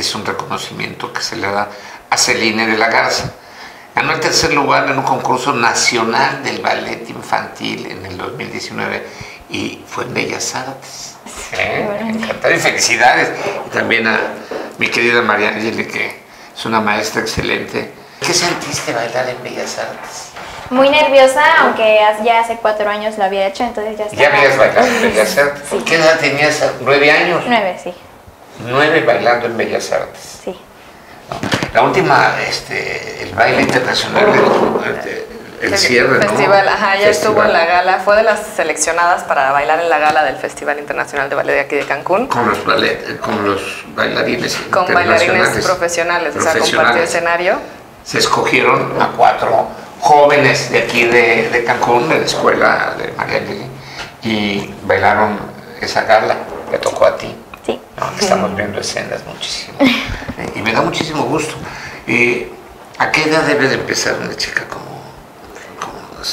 es un reconocimiento que se le da a Celine de la Garza. Ganó el tercer lugar en un concurso nacional del ballet infantil en el 2019 y fue en Bellas Artes. encantado y felicidades. Y también a mi querida María Angeli, que es una maestra excelente. ¿Qué sentiste bailar en Bellas Artes? Muy nerviosa, aunque ya hace cuatro años lo había hecho, entonces ya estaba... ¿Ya habías bailado en Bellas Artes? ¿Qué edad tenías? ¿Nueve años? Nueve, sí. Nueve bailando en Bellas Artes. Sí. La última, este, el baile internacional del el, cierre, festival, ajá, ya estuvo en la gala, fue de las seleccionadas para bailar en la gala del Festival Internacional de Ballet de aquí de Cancún. Con los, ballet, con los bailarines Con bailarines profesionales, o sea, compartió escenario. Se escogieron a cuatro jóvenes de aquí de, de Cancún, de la escuela de María y bailaron esa gala, le tocó a ti. Estamos viendo escenas muchísimo. y me da muchísimo gusto. ¿A qué edad debe de empezar una chica como, como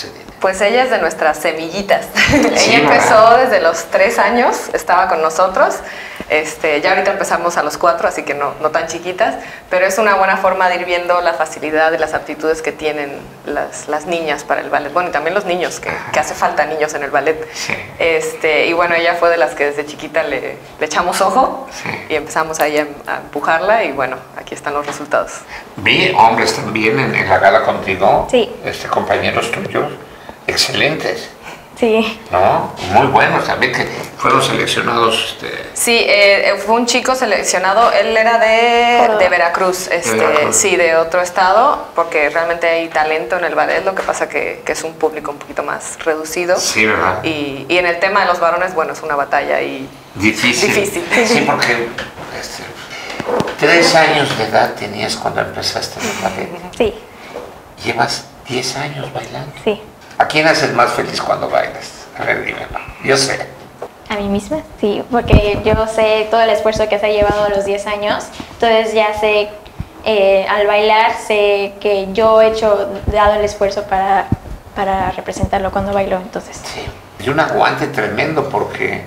Pues ella es de nuestras semillitas. ella empezó desde los tres años, estaba con nosotros este, ya ahorita empezamos a los cuatro, así que no, no tan chiquitas, pero es una buena forma de ir viendo la facilidad y las aptitudes que tienen las, las niñas para el ballet. Bueno, y también los niños, que, que hace falta niños en el ballet. Este, y bueno, ella fue de las que desde chiquita le, le echamos ojo y empezamos ahí a, a, empujarla y bueno, aquí están los resultados. Vi hombres también en, en la gala contigo, sí. este, compañeros tuyos, excelentes. Sí. ¿No? Muy buenos también, que fueron seleccionados. Este... Sí, eh, fue un chico seleccionado, él era de, de Veracruz, este, sí, de otro estado, porque realmente hay talento en el ballet, lo que pasa que, que es un público un poquito más reducido. Sí, ¿verdad? Y, y, en el tema de los varones, bueno, es una batalla y... Difícil. Difícil. Sí, porque este, tres años de edad tenías cuando empezaste en el ballet. Sí. Llevas diez años bailando. Sí. ¿A quién haces más feliz cuando bailas? A ver, dímelo. Yo sé. A mí misma, sí, porque yo sé todo el esfuerzo que se ha llevado a los 10 años, entonces ya sé, eh, al bailar, sé que yo he hecho, dado el esfuerzo para, para representarlo cuando bailo, entonces. Sí, y un aguante tremendo porque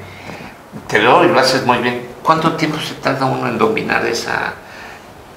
te veo y lo haces muy bien. ¿Cuánto tiempo se tarda uno en dominar esa,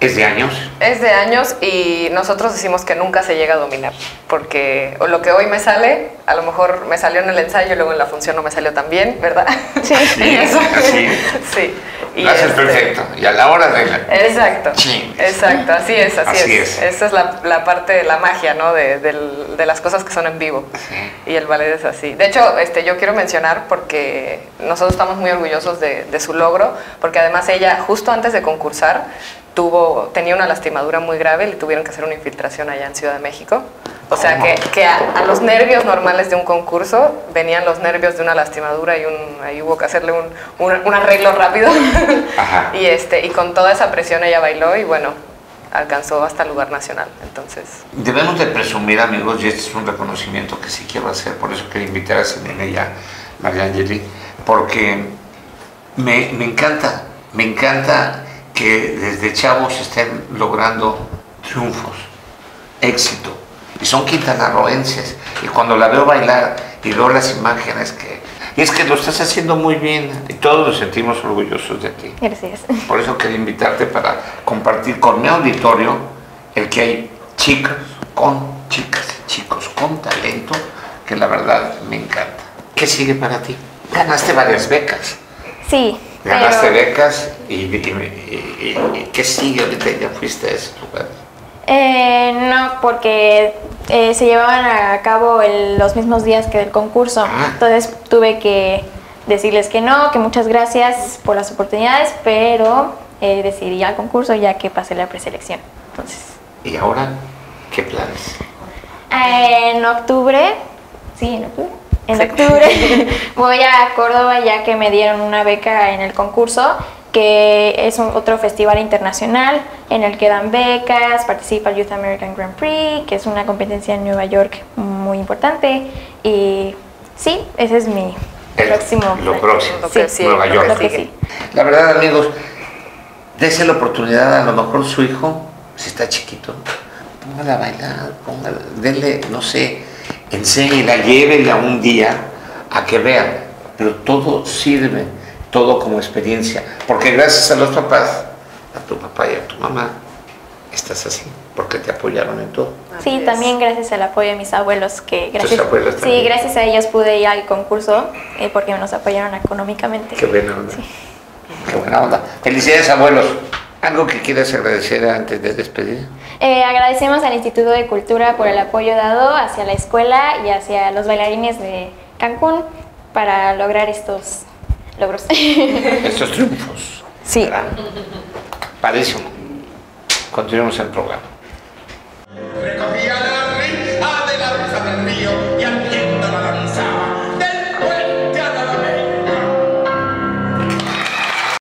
¿Es de años? Es de años y nosotros decimos que nunca se llega a dominar, porque lo que hoy me sale, a lo mejor me salió en el ensayo y luego en la función no me salió tan bien, ¿verdad? Sí, sí. así. sí. Y lo haces este, perfecto, y a la hora de la... Exacto, sí. exacto, así es, así, así es. es. Esa es la, la, parte, la magia, ¿no? De, de, de, las cosas que son en vivo, sí. y el ballet es así. De hecho, este, yo quiero mencionar, porque nosotros estamos muy orgullosos de, de su logro, porque además ella, justo antes de concursar, tuvo, tenía una lastimadura muy grave, le tuvieron que hacer una infiltración allá en Ciudad de México. O sea que, que a, a, los nervios normales de un concurso venían los nervios de una lastimadura y un, ahí hubo que hacerle un, un, un arreglo rápido. Ajá. y, este, y con toda esa presión ella bailó y bueno, alcanzó hasta el lugar nacional. Entonces. Debemos de presumir, amigos, y este es un reconocimiento que sí quiero hacer, por eso quiero invitar a Selena y a María Angeli, porque me, me encanta, me encanta que desde chavos estén logrando triunfos, éxito. Y son quintanarroenses. Y cuando la veo bailar y veo las imágenes que... Y es que lo estás haciendo muy bien y todos nos sentimos orgullosos de ti. Gracias. Por eso quería invitarte para compartir con mi auditorio el que hay chicas con chicas, chicos con talento, que la verdad me encanta. ¿Qué sigue para ti? Ganaste varias becas. Sí, Ganaste pero, becas y, y, y, y, ¿qué sigue ahorita? ¿Ya fuiste a ese lugar? Eh, no, porque eh, se llevaban a cabo el, los mismos días que el concurso. Ah. Entonces tuve que decirles que no, que muchas gracias por las oportunidades, pero eh, decidí al concurso ya que pasé la preselección. Entonces. ¿Y ahora qué planes? Eh, en octubre, sí, en octubre en octubre voy a Córdoba ya que me dieron una beca en el concurso que es un, otro festival internacional en el que dan becas, participa el Youth American Grand Prix, que es una competencia en Nueva York muy importante y sí, ese es mi el, próximo lo próximo, sí, sí, Nueva York. Lo que sí. La verdad, amigos, dése la oportunidad, a lo mejor su hijo, si está chiquito, póngala a bailar, póngala, denle, no sé, enséñela, llévela un día a que vea, pero todo sirve, todo como experiencia, porque gracias a los papás a tu papá y a tu mamá, estás así, porque te apoyaron en todo. Sí, también gracias al apoyo de mis abuelos, que gracias, abuelos sí, gracias a ellos pude ir al concurso eh, porque nos apoyaron económicamente. Qué buena onda. Qué buena onda. Felicidades, abuelos. ¿Algo que quieras agradecer antes de despedir? Eh, agradecemos al Instituto de Cultura por el apoyo dado hacia la escuela y hacia los bailarines de Cancún para lograr estos logros. Estos triunfos. Sí. ¿verdad? Padrísimo. Continuemos el programa.